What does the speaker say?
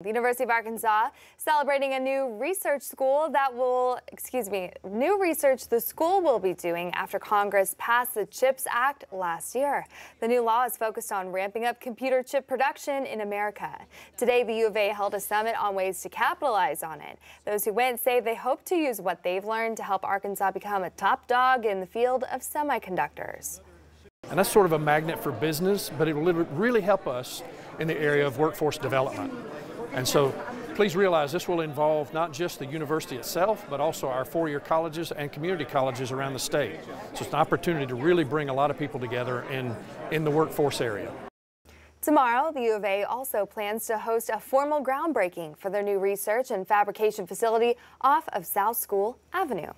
The University of Arkansas celebrating a new research school that will, excuse me, new research the school will be doing after Congress passed the CHIPS Act last year. The new law is focused on ramping up computer chip production in America. Today, the U of A held a summit on ways to capitalize on it. Those who went say they hope to use what they've learned to help Arkansas become a top dog in the field of semiconductors. And that's sort of a magnet for business, but it will really help us in the area of workforce development. And so please realize this will involve not just the university itself, but also our four-year colleges and community colleges around the state. So it's an opportunity to really bring a lot of people together in, in the workforce area. Tomorrow, the U of A also plans to host a formal groundbreaking for their new research and fabrication facility off of South School Avenue.